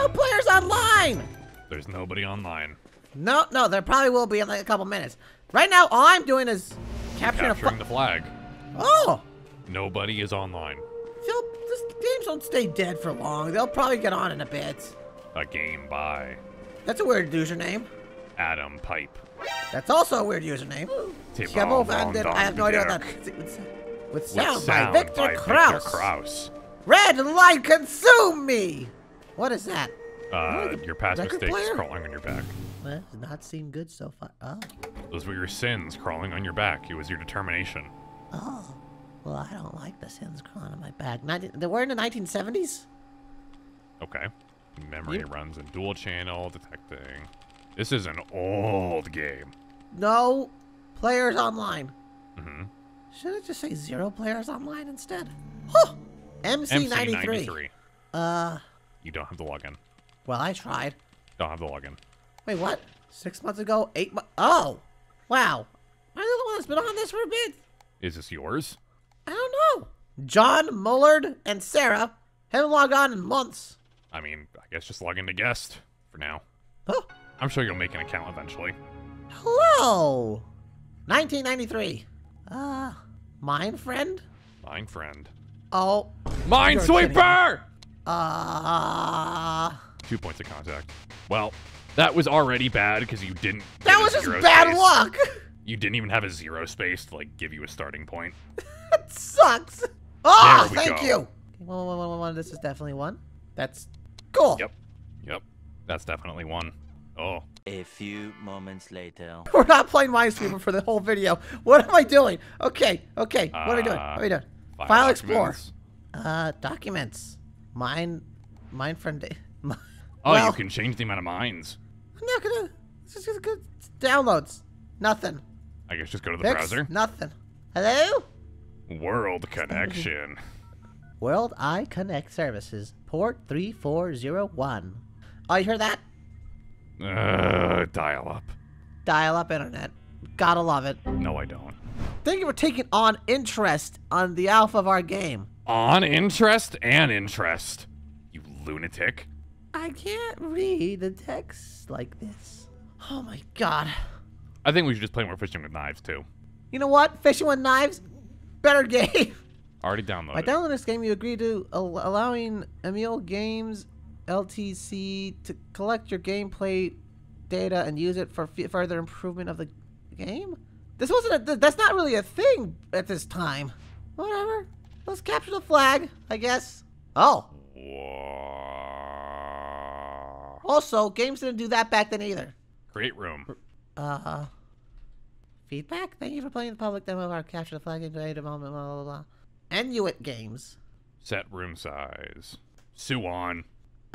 No players online. There's nobody online. No, no, there probably will be in like a couple minutes. Right now, all I'm doing is capturing, Capturing a the flag. Oh, Nobody is online. Phil, this games don't stay dead for long. They'll probably get on in a bit. A game by That's a weird username. Adam Pype. That's also a weird username. Thibaut Kebble oh, Van Van Den- I have no idea what that. With With sound, sound by Victor by Kraus. Kraus. Red light consume me. What is that? Uh, your past mistakes player? crawling on your back. Well, does not seem good so far. Oh, Those were your sins crawling on your back. It was your determination. oh. Well, I don't like the sins crawling on my back. 19, they were in the 1970s. Okay. Memory You- runs in dual channel detecting. This is an old game. No players online. Mm-hmm. Should it just say zero players online instead? Huh. MC93. MC93. Uh, You don't have to log in. Well, I tried. Don't have the login. Wait, what? Six months ago? Eight months? Oh, wow. Am I the one that's been on this for a bit? Is this yours? I don't know. John Mullard and Sarah haven't logged on in months. I mean, I guess just log in to guest for now. Oh, I'm sure you'll make an account eventually. hello. 1993. Uh, mine friend? Mine friend. Oh, Minesweeper! uh, Two points of contact. Well, that was already bad because you didn't. that get a was just bad space. luck. You didn't even have a zero space to like give you a starting point. that sucks. Oh, There we thank go. you. One, one, one, one, one. This is definitely one. That's cool. Yep. Yep. That's definitely one. Oh. A few moments later. We're not playing Minesweeper for the whole video. What am I doing? Okay, okay. What are we doing? What Uh, are we doing? File, File Explorer. Uh, documents. Mine, mine friend. mi- Oh, well, you can change the amount of mines. I'm not gonna. It's just gonna downloads. Nothing. I guess just go to the browser. Nothing. Hello. World connection. World Eye Connect Services, port three four zero one. Oh, you hear that? Uh, dial up. Dial-up internet. Gotta love it. No, I don't. Thank you for taking on interest on the alpha of our game. On interest and interest. You lunatic. I can't read the text like this. Oh my god. I think we should just play more fishing with knives too. You know what? Fishing with knives? Better game. Already downloaded. By downloading this game, you agree to al- allowing Emil Games LTC to collect your gameplay data and use it for f- further improvement of the game. This wasn't. A, th- that's not really a thing at this time. Whatever. Let's capture the flag, I guess. Oh. Whoa. Also, games didn't do that back then either. Great room. Uh. Feedback? Thank you for playing the public demo of our capture the flag into development. Blah blah blah. Inuit games. Set room size. Suwon.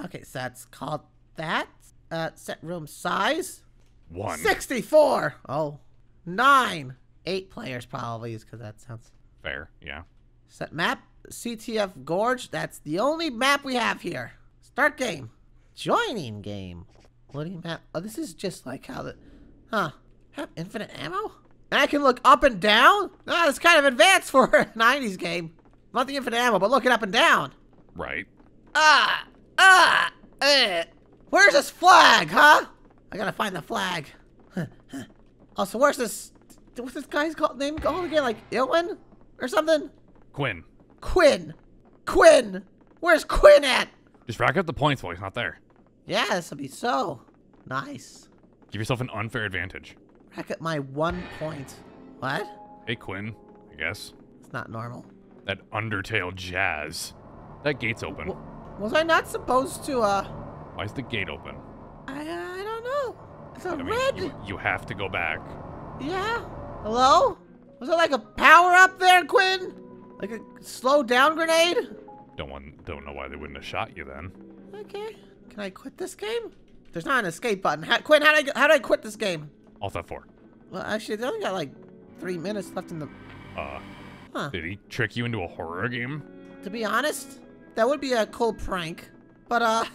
Okay, so that's called that. Uh, set room size. One. 64. Oh. Nine. Eight players probably, is because that sounds. Fair. Yeah. Set map. CTF Gorge. That's the only map we have here. Start game. Joining game. Loading map. Oh, this is just like how the. Huh. Have infinite ammo? And I can look up and down? Ah, that's kind of advanced for a 90s game. Not the infinite ammo, but looking up and down. Right. Ah! Ah! Eh. Where's this flag, huh? I gotta find the flag. also, where's this? What's this guy's called, name called again? Like Ilwin or something? Quinn. Quinn. Quinn. Where's Quinn at? Just rack up the points while he's not there. Yeah, this will be so nice. Give yourself an unfair advantage. Rack up my one point. What? Hey, Quinn. I guess. It's not normal. That Undertale jazz. That gate's open. W- was I not supposed to? Uh, Why is the gate open? I I don't know. It's a I mean, red. you, you have to go back. Yeah. Hello? Was it like a power up there, Quinn? Like a slow down grenade? Don't want, don't know why they wouldn't have shot you then. Okay. Can I quit this game? There's not an escape button. How, Quinn, how do I how do I quit this game? Alt F4. Well, actually, they only got like three minutes left in the. Uh, Huh. did he trick you into a horror game? To be honest, that would be a cool prank. But uh,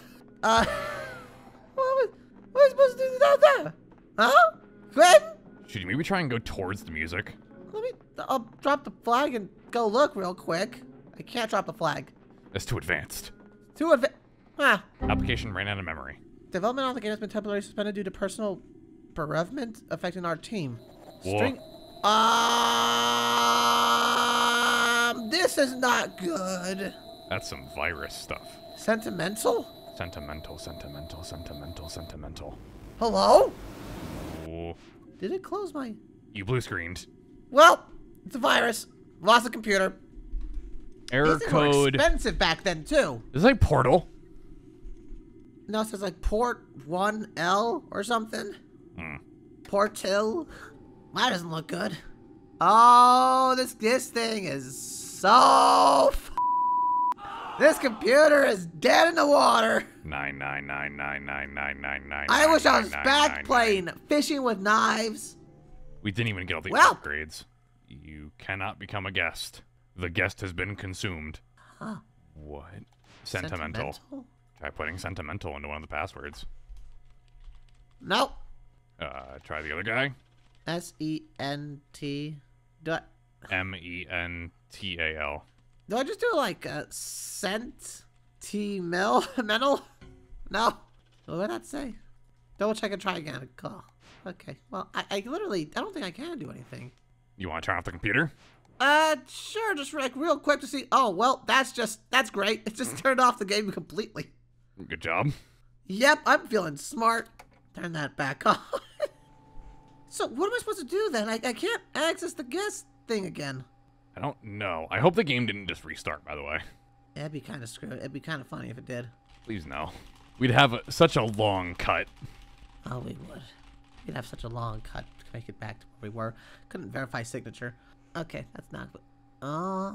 uh, what was what was I supposed to do without that? Huh? Quinn? Should you maybe try and go towards the music? Let me. I'll drop the flag and go look real quick. I can't drop the flag. That's too advanced. Too adva- Huh. Application ran out of memory. Development on the game has been temporarily suspended due to personal bereavement affecting our team. Whoa. String. Um, this is not good. That's some virus stuff. Sentimental? Sentimental, sentimental, sentimental, sentimental. Hello? Ooh. Did it close my? You blue screened. Well, it's a virus. Lost the computer. Error These code. expensive back then too. This is like Portal. No, it says like port one L or something. Hmm. Portil. That doesn't look good. Oh, this this thing is so. F- this computer is dead in the water. Nine nine nine nine nine nine nine nine. I wish I was back playing fishing with knives. We didn't even get all the Well- upgrades. You cannot become a guest. The guest has been consumed. Huh. What? Sentimental. Try putting sentimental into one of the passwords. Nope. Uh, try the other guy. S E N T. Do I, M E N T A L. do I just do like a cent T mil mental? No. What did that say? Double check and try again. Call. Okay. Well, I, I literally I don't think I can do anything. You want to turn off the computer? Uh, sure. Just like real quick to see. Oh well, that's just that's great. It just turned off the game completely. Good job. Yep, I'm feeling smart. Turn that back on. so what am I supposed to do then? I, I can't access the guest thing again. I don't know. I hope the game didn't just restart, by the way. That'd be kind of screwed. It'd be kind of funny if it did. Please no. We'd have a, such a long cut. Oh, we would. We'd have such a long cut to make it back to where we were. Couldn't verify signature. Okay, that's not. Oh,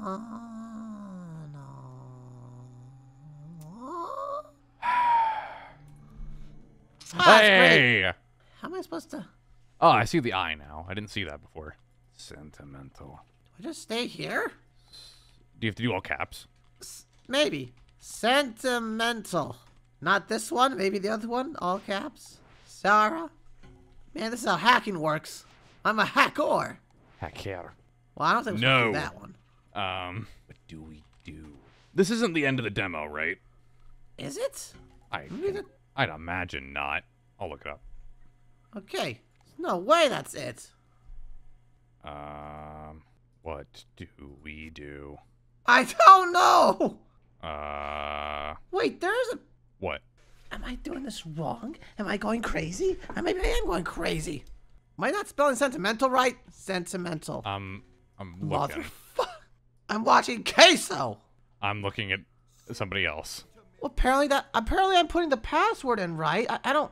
no. Ah, great. hey! How am I supposed to... Oh, I see the eye now. I didn't see that before. Sentimental. Do I just stay here? Do you have to do all caps? Maybe. Sentimental. Not this one, maybe the other one, all caps. Sarah. Man, this is how hacking works. I'm a hacker. Heck yeah. Well, I don't think we're supposed do No. that one. Um, what do we do? This isn't the end of the demo, right? Is it? I Maybe that- I'd imagine not. I'll look it up. Okay. No way that's it. Um, what do we do? I don't know. Uh, Wait, there's a... what? Am I doing this wrong? Am I going crazy? Uh, Maybe I am going crazy. Am I not spelling sentimental right? Sentimental. Um, I'm looking. Motherfucker. I'm watching Queso. I'm looking at somebody else. Well, apparently that apparently I'm putting the password in right. I, I don't.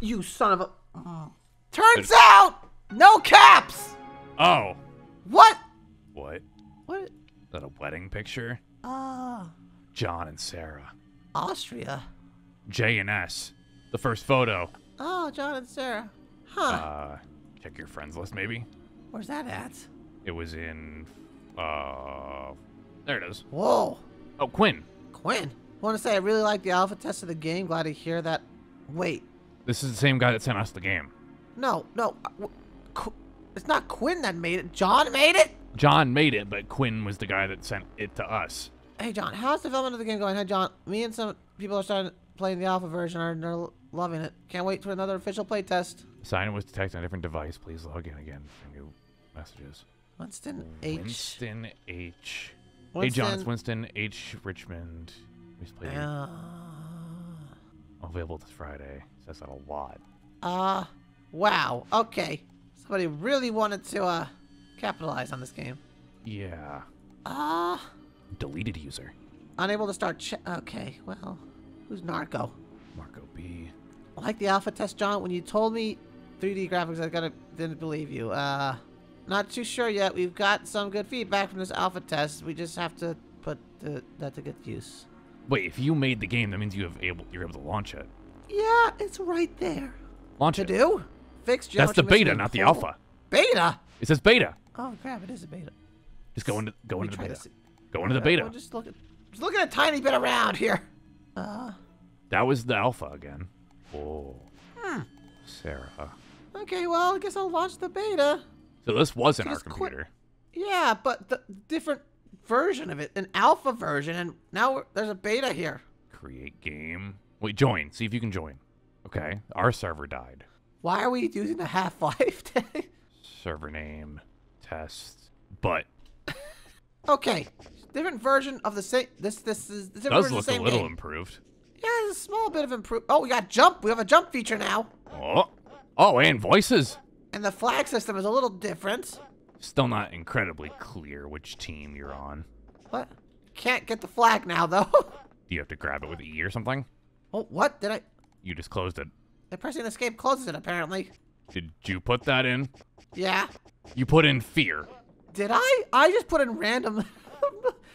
You son of a. Turns out no caps. Oh, What? what? What? Is that a wedding picture? Ah, John and Sarah. Austria. J and S. The first photo. Oh, John and Sarah. Huh? Uh, check your friends list, maybe. Where's that at? It was in. Uh, there it is. Whoa, Oh, Quinn. Quinn. Want to say I really like the alpha test of the game. Glad to hear that. Wait, This is the same guy that sent us the game. no, no. uh, It's not Quinn that made it. John made it. John made it, but Quinn was the guy that sent it to us. Hey, John. How's the development of the game going? Hey, John. Me and some people are starting playing the alpha version. Are they're loving it. Can't wait for another official playtest. Sign was detected on a different device. Please log in again for new messages. Winston H. Winston H. Hey, John, it's Winston- Winston H. Richmond. Just. Uh, Available this Friday. Says that a lot. uh, wow. Okay. Somebody really wanted to, uh, capitalize on this game. Yeah. Uh, Deleted user. unable to start ch- Okay, well, who's Narco? Marco B. I like the alpha test, John. When you told me 3D graphics, I gotta didn't believe you. Uh, not too sure yet. We've got some good feedback from this alpha test. We just have to put the, that to good use. Wait, if you made the game, that means you have able you're able to launch it. Yeah, it's right there. Launch To it. do? Fix That's the beta, not the alpha. Beta? It says beta. Oh crap! It is a beta. Just go into go into the beta. Go into the beta. well, just look at, just looking a tiny bit around here. Uh, That was the alpha again. Oh. Hmm. Sarah. okay. Well, I guess I'll launch the beta. So this wasn't our quit- computer. Yeah, but the different version of it, an alpha version, and now we're, there's a beta here. Create game. Wait, join. See if you can join. Okay, our server died. Why are we using the Half-Life thing? Server name, test, but okay, different version of the same. This this is different does version look of the a little game. improved. Yeah, there's a small bit of improve. Oh, we got jump. We have a jump feature now, Oh, oh, and voices. and the flag system is a little different. Still not incredibly clear which team you're on. What? Can't get the flag now though. Do you have to grab it with E or something? oh, what did I? You just closed it. The pressing escape closes it apparently. Did you put that in? Yeah. You put in fear. Did I? I just put in random.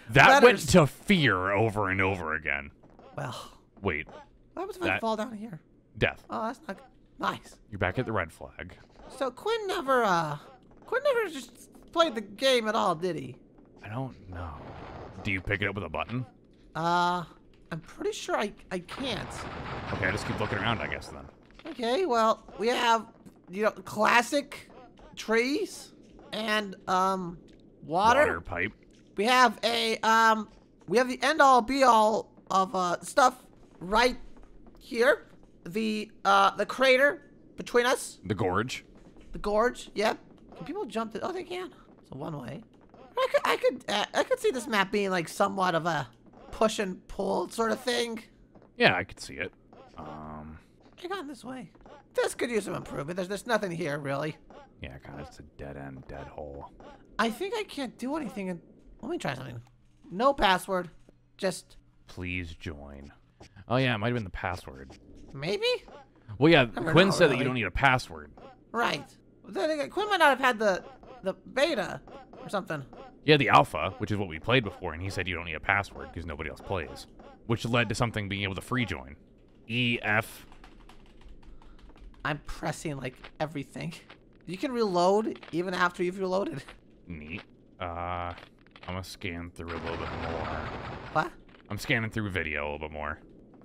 That went to fear over and over again. Well, Wait, what happens if I fall down here? death. Oh, that's not nice. You're back at the red flag. So Quinn never, uh, Quinn never just played the game at all, did he? I don't know. Do you pick it up with a button? Uh, I'm pretty sure I, I can't. Okay, I just keep looking around, I guess, then. Okay, well, we have, you know, classic trees and, um, water. Water pipe. We have a, um, we have the end all be all of, uh, stuff right here. The, uh, the crater between us. The gorge. The gorge, yep. Can people jump it? Oh, they can. So one way. I could, I could, uh, I could see this map being like somewhat of a push and pull sort of thing. Yeah, I could see it. Um, I gone this way. This could use some improvement. There's, there's nothing here really. yeah, kind of, it's a dead end, dead hole. I think I can't do anything. In, let me try something. No password. Just Please join. Oh yeah, it might have been the password. maybe. Well, yeah, Quinn know, said that you don't need a password. Right. Then again, Quinn might not have had the the beta or something. Yeah, the alpha, which is what we played before, and he said you don't need a password because nobody else plays, which led to something being able to free join. E F. I'm pressing like everything. You can reload even after you've reloaded. Neat. Uh, I'm gonna scan through a little bit more. What? I'm scanning through video a little bit more.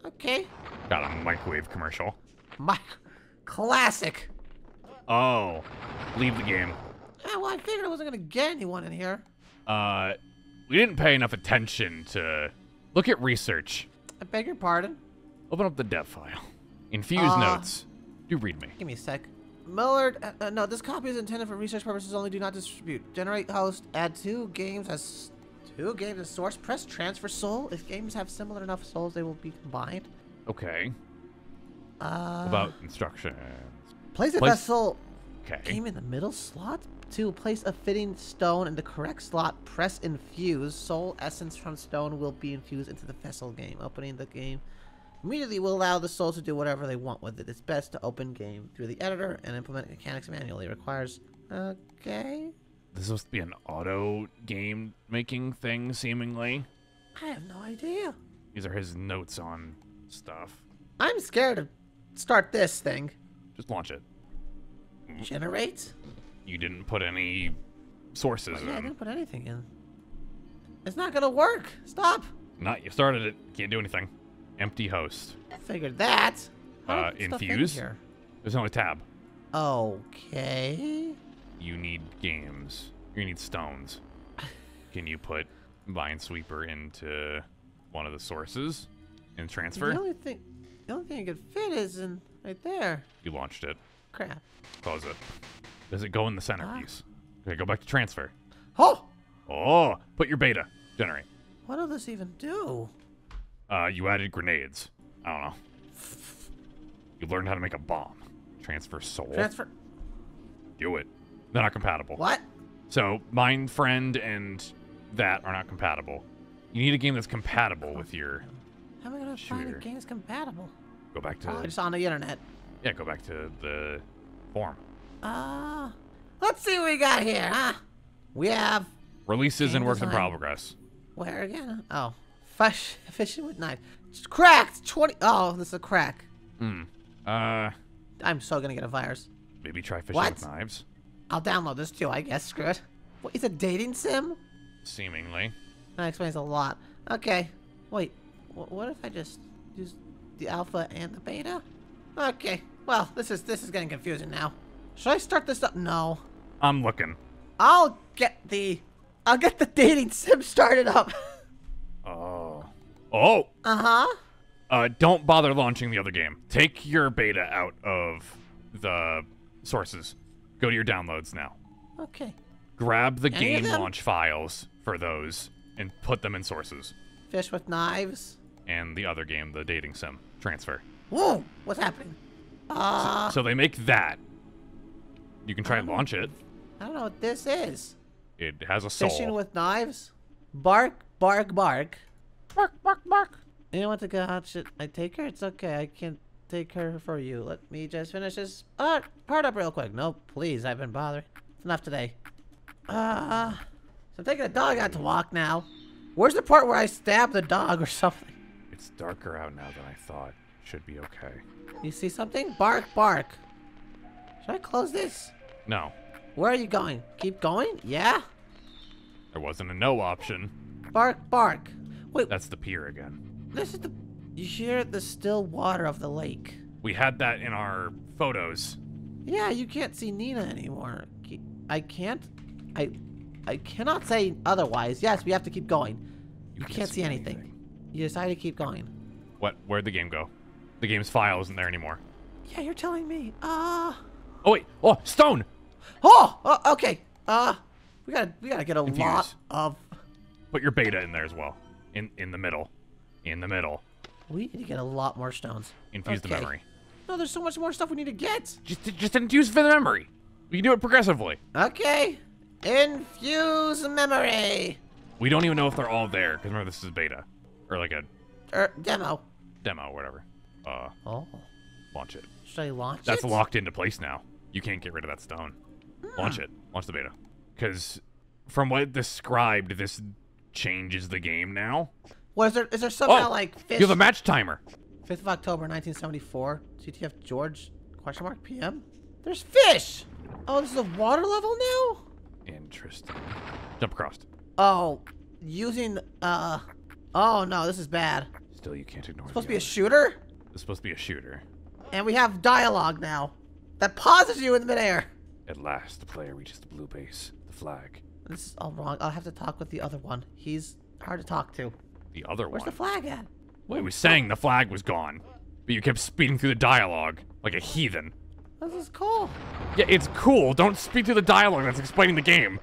Okay. Got a microwave commercial. My classic. Oh, leave the game. Yeah, well, I figured I wasn't gonna get anyone in here. Uh, we didn't pay enough attention to look at research. I beg your pardon. Open up the dev file. Infuse Uh. notes. Do read me. Give me a sec. Millard, uh, uh, no, this copy is intended for research purposes only. Do not distribute. Generate host. Add two games as two games as source. Press transfer soul. If games have similar enough souls, they will be combined. Okay. Uh, About instructions. Place a place- vessel Okay. game in the middle slot. to place a fitting stone in the correct slot. Press infuse. Soul essence from stone will be infused into the vessel game. Opening the game immediately will allow the souls to do whatever they want with it. It's best to open game through the editor and implement mechanics manually. It requires. Okay. This is supposed to be an auto game making thing, seemingly. I have no idea. These are his notes on stuff. I'm scared to start this thing. Just launch it. Generate? You didn't put any sources Yeah, I didn't put anything in. It's not gonna work. Stop. Not you started it. Can't do anything. Empty host. I Figured that. Uh, in infuse? here? There's no tab. Okay. You need games. You need stones. Can you put Minesweeper into one of the sources and transfer? The only thing, the only thing it could fit is in right there. You launched it. Crap. Close it. Does it go in the centerpiece? Okay, go back to transfer. Oh, Oh, put your beta. Generate. what does this even do? Uh, you added grenades. I don't know. You learned how to make a bomb. Transfer soul. Transfer. Do it. They're not compatible. What? So, Mind Friend and that are not compatible. You need a game that's compatible with your. How am I gonna find a game that's compatible? Go back to. Oh, just on the internet. Yeah, go back to the forum. Uh, let's see what we got here, huh? We have Releases and works in progress. where again? Oh, fish fishing with knife. It's cracked. Twenty. Oh, this is a crack. Hmm. Uh, I'm so gonna get a virus. maybe try fishing What? with knives. I'll download this too, I guess. Screw it. What, it's a dating sim? Seemingly. That explains a lot. Okay. Wait. What if I just use the alpha and the beta? Okay. Well, this is this is getting confusing now. Should I start this up? No. I'm looking. I'll get the I'll get the dating sim started up. Oh. Oh! uh huh. Uh, don't bother launching the other game. Take your beta out of the sources. Go to your downloads now. Okay. Grab the Any game launch files for those and put them in sources. Fish with knives. And the other game, the dating sim, transfer. Whoa! What's happening? Uh, So they make that. You can try and launch it. I don't know what this is. It has a soul. Fishing with knives. Bark, bark, bark. bark, bark, bark. You don't want to go out? Should I take her? It's okay. I can take her for you. Let me just finish this uh, part up real quick. No, please. I've been bothering. It's enough today. Uh, so I'm taking the dog out to walk now. Where's the part where I stab the dog or something? It's darker out now than I thought. Should be okay. You see something? Bark, bark. Should I close this? No, Where are you going? Keep going? Yeah? there wasn't a no option. Bark, bark. Wait, That's the pier again. this is the... You hear the still water of the lake. We had that in our photos. Yeah, you can't see Nina anymore. I can't. I. I cannot say otherwise. Yes, we have to keep going. You, can't, see anything. You decided to keep going. What? Where'd the game go? The game's file isn't there anymore. Yeah, you're telling me. Ah. Oh wait! Oh, stone! oh, oh. Okay. Uh. We gotta. We gotta get a lot of. Put your beta in there as well. In in the middle. In the middle. We need to get a lot more stones. Infuse the memory. No, there's so much more stuff we need to get. Just just infuse for the memory. We can do it progressively. Okay. Infuse memory. We don't even know if they're all there because remember this is beta or like a Er, demo. demo whatever. Uh, Oh. launch it. Should I launch That's it? locked into place now. You can't get rid of that stone. Launch it. Launch the beta. Because from what it described, this changes the game now. What is there? Is there somehow Oh, like fish? You have a match timer. 5th of October, 1974. CTF George, question mark, PM? There's fish! Oh, this is a water level now? Interesting. Jump across. Oh, using, uh, oh no, this is bad. Still, you can't ignore. It's supposed to be a shooter? It's supposed to be a shooter. And we have dialogue now. That pauses you in midair. At last, the player reaches the blue base, the flag. This is all wrong. I'll have to talk with the other one. He's hard to talk to. The other Where's one. Where's the flag at? Well, it was saying the flag was gone, but you kept speeding through the dialogue like a heathen. This is cool. Yeah, it's cool. Don't speed through the dialogue that's explaining the game.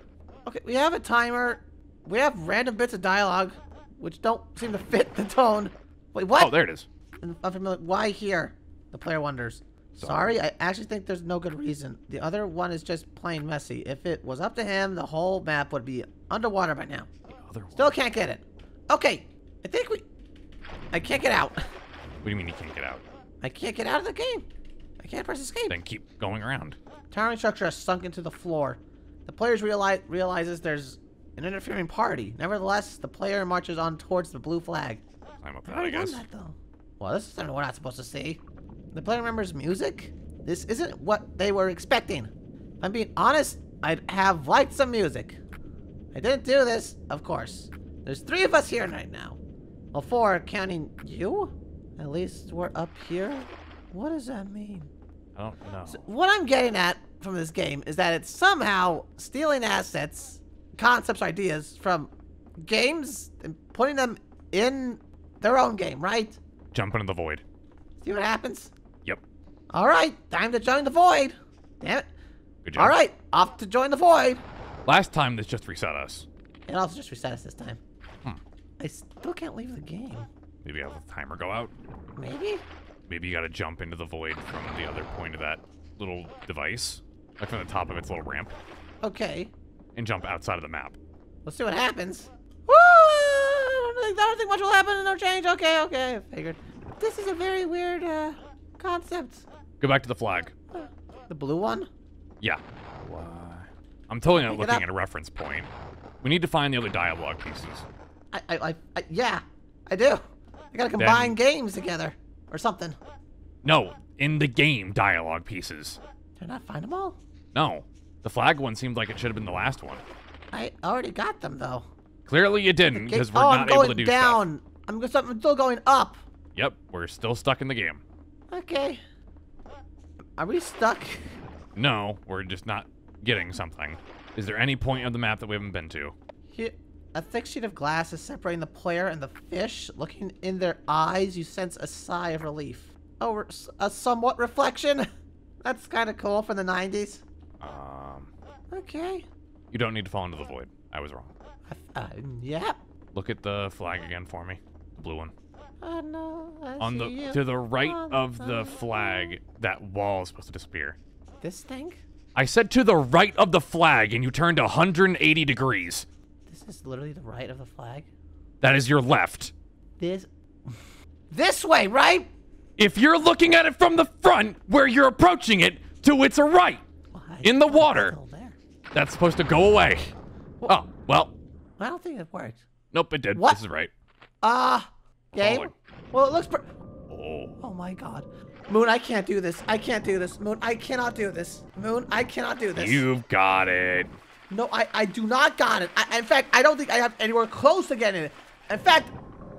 Okay, we have a timer. We have random bits of dialogue, which don't seem to fit the tone. Wait, what? Oh, there it is. unfamiliar. Why here? The player wonders. Sorry, I actually think there's no good reason. The other one is just plain messy. If it was up to him, the whole map would be underwater by now. The other one. Still can't get it. Okay, I think we... I can't get out. What do you mean you can't get out? I can't get out of the game. I can't press escape. Then keep going around. Towering structure has sunk into the floor. The players realize realizes there's an interfering party. Nevertheless, the player marches on towards the blue flag. Climb up I that, I already done guess. that though. Well, this is something we're not supposed to see. The player remembers music. This isn't what they were expecting. If I'm being honest, I'd have liked some music. I didn't do this, of course. There's three of us here right now. Well, four, counting you. At least we're up here. What does that mean? I don't know. So what I'm getting at from this game is that it's somehow stealing assets, concepts, or ideas from games and putting them in their own game, right? Jump into the void. See what happens? Yep. All right, time to join the void. Damn it. Good job. All right, off to join the void. Last time this just reset us. It also just reset us this time. Hmm. I still can't leave the game. Maybe have the timer go out. Maybe? Maybe you gotta jump into the void from the other point of that little device. Like from the top of its little ramp. Okay, And jump outside of the map. let's see what happens. Woo! I don't think, I don't think much will happen. No change. Okay, okay. I figured. This is a very weird uh, concept. Go back to the flag. The blue one? Yeah. I'm totally not looking at a reference point. We need to find the other dialogue pieces. I, I, I, yeah, I do. I gotta combine games together or something. No, in the game dialogue pieces. Did I not find them all? No. The flag one seemed like it should have been the last one. I already got them though. Clearly you didn't, because we're oh, not able to do down. I'm, go- I'm still going up. Yep, we're still stuck in the game. Okay. Are we stuck? No, we're just not getting something. Is there any point of the map that we haven't been to? Here, A thick sheet of glass is separating the player and the fish. Looking in their eyes, you sense a sigh of relief. Oh, a somewhat reflection? That's kind of cool for the 90s. Um, Okay. you don't need to fall into the void. I was wrong. Uh, yeah. Look at the flag again for me. The blue one. Know. I On the you to the right on of the flag, that wall is supposed to disappear. This thing? I said to the right of the flag, and you turned 180 degrees. This is literally the right of the flag. That is your left. This. This way, right? If you're looking at it from the front, where you're approaching it, to its right, Why? in the water. That's supposed to go away. Oh, well, I don't think it worked. nope, it did. What? This is right. Ah, game. Falling. Well, it looks. Per- Oh. oh my God, Moon, I can't do this. I can't do this. Moon, I cannot do this. Moon, I cannot do this. You've got it. No, I, I do not got it. I, in fact, I don't think I have anywhere close to getting it. In fact,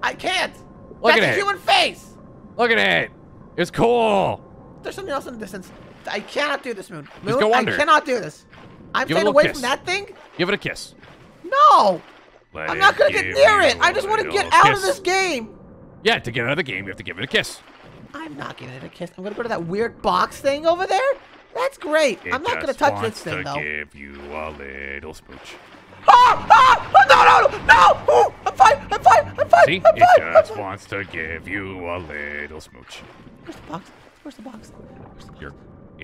I can't. Look That's at a it. human face. Look at it. It's cool. There's something else in the distance. I cannot do this, Moon. Moon, Just go I cannot do this. I'm Give staying away kiss. from that thing. Give it a kiss. No, Let I'm not gonna get near it. I just want to get out of this game. Yeah, to get out of the game, you have to give it a kiss. I'm not giving it a kiss. I'm gonna go to that weird box thing over there. That's great. It I'm not gonna touch this thing to though. give you a little smooch. Ah! Ah! Oh, no! No! No! Ooh, I'm fine. I'm fine. I'm fine. See, I'm it fine. Just fine. wants to give you a little smooch. Where's the box? Where's the box? Where's the box? You're,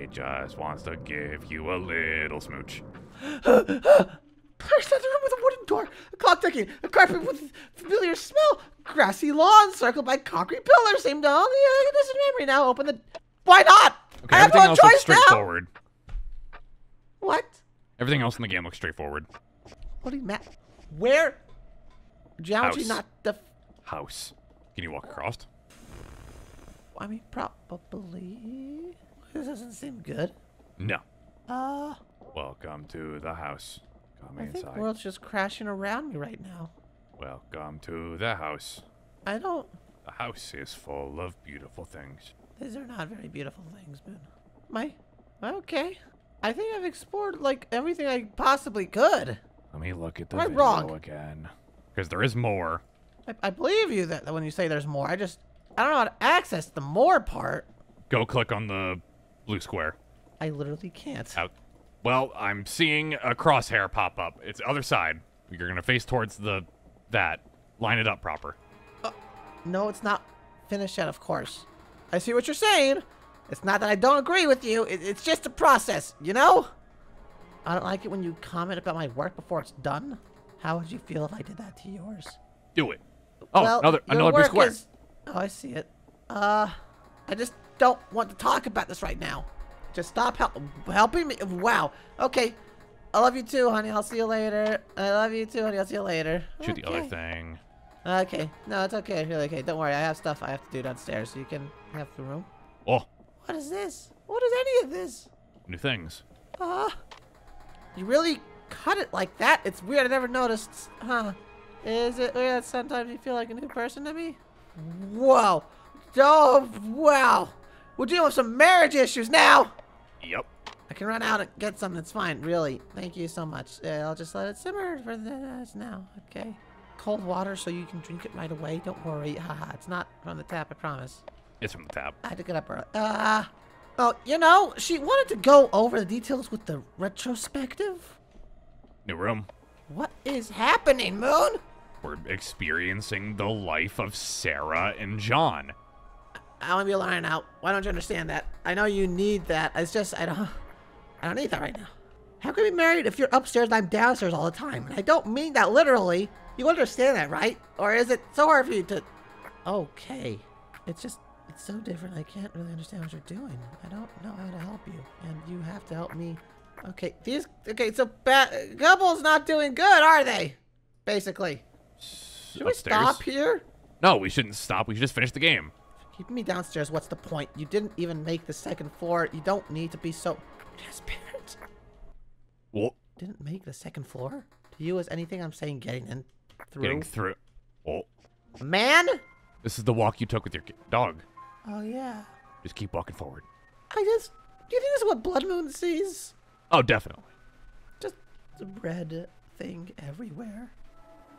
it just wants to give you a little smooch. There's another room with a wooden door, a clock ticking, a carpet with familiar smell, grassy lawn circled by concrete pillars seem to only uh, distant memory. Now open the. Why not? Okay, I have no choice now. straightforward. What? Everything else in the game looks straightforward. What do you mean? Where? Geometry House. not the. House. Can you walk across? I mean, probably. This doesn't seem good. No. Uh, Welcome to the house. Come I think inside. the world's just crashing around me right now. Welcome to the house. I don't. The house is full of beautiful things. These are not very beautiful things, Moon. My. Okay. I think I've explored like everything I possibly could. Let me look at the Am video wrong? again. Because there is more. I, I believe you that when you say there's more. I just I don't know how to access the more part. Go click on the blue square. I literally can't. Out. Well, I'm seeing a crosshair pop up. It's the other side. You're gonna face towards the that. Line it up proper. No, it's not finished yet. Of course. I see what you're saying. It's not that I don't agree with you. It, it's just a process, you know. I don't like it when you comment about my work before it's done. How would you feel if I did that to yours? Do it. Oh, well, another another blue square. is- Oh, I see it. Uh, I just don't want to talk about this right now. Just stop help helping me. Wow. Okay. I love you too, honey. I'll see you later. I love you too, honey. I'll see you later. Shoot the other thing. Okay. No, it's okay. Really okay. Don't worry. I have stuff I have to do downstairs, so you can have the room. Oh, What is this? What is any of this? new things. Ah. you really cut it like that? It's weird. I never noticed. Huh. Is it weird that sometimes you feel like a new person to me? Whoa. Oh, wow. We're dealing with some marriage issues now. Yep. I can run out and get some. It's fine. Really. Thank you so much. Uh, I'll just let it simmer for this now. Okay. Cold water so you can drink it right away. Don't worry. Haha. It's not from the tap, I promise. It's from the tap. I had to get up early. Uh, oh, you know, she wanted to go over the details with the retrospective. New room. What is happening, Moon? We're experiencing the life of Sarah and John. I want to be alone now. Why don't you understand that? I know you need that. It's just I don't. I don't need that right now. How can we be married if you're upstairs and I'm downstairs all the time? And I don't mean that literally. You understand that, right? Or is it so hard for you to? Okay. It's just it's so different. I can't really understand what you're doing. I don't know how to help you, and you have to help me. Okay, these. Okay, so ba- couple's not doing good, are they? Basically. Should we stop here? No, we shouldn't stop. We should just finish the game. Keeping me downstairs, what's the point? You didn't even make the second floor. You don't need to be so transparent. Well, Didn't make the second floor? To you, is anything I'm saying getting in through? getting through. Oh, Man? this is the walk you took with your dog. Oh, yeah. Just keep walking forward. I just. Do you think this is what Blood Moon sees? Oh, definitely. Just the red thing everywhere.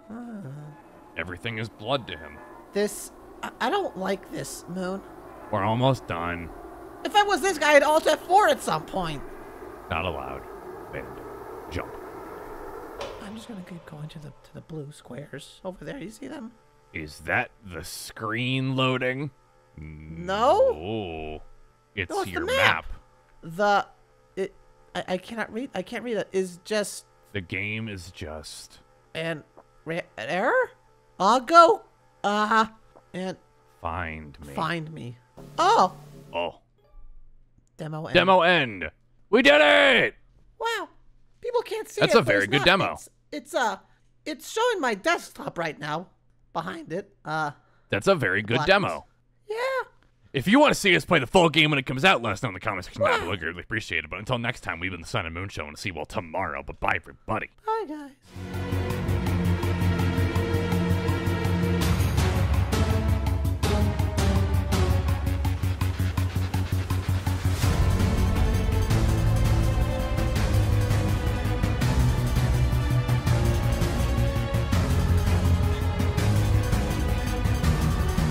Ah. Everything is blood to him. This, I, I don't like this, Moon. We're almost done. If I was this guy, I'd alt F4 at some point. Not allowed. Banned. Jump. I'm just gonna keep going to the to the blue squares over there. You see them? Is that the screen loading? No. Oh, it's No, it's the your map. map. The, it, I, I cannot read. I can't read it. Is just The game is just an, an error. Uh, go. Uh, and find me. find me. Oh, Oh, demo. end. demo end. We did it. Wow, people can't see That's it, a very good not- demo. It's, it's uh, it's showing my desktop right now. Behind it. Uh, That's a very good Buttons. demo. yeah. If you want to see us play the full game when it comes out, let us know in the comment section. I'd really greatly appreciate it. But until next time, we've been the Sun and Moon Show and see you all tomorrow. But bye, everybody. Bye, guys.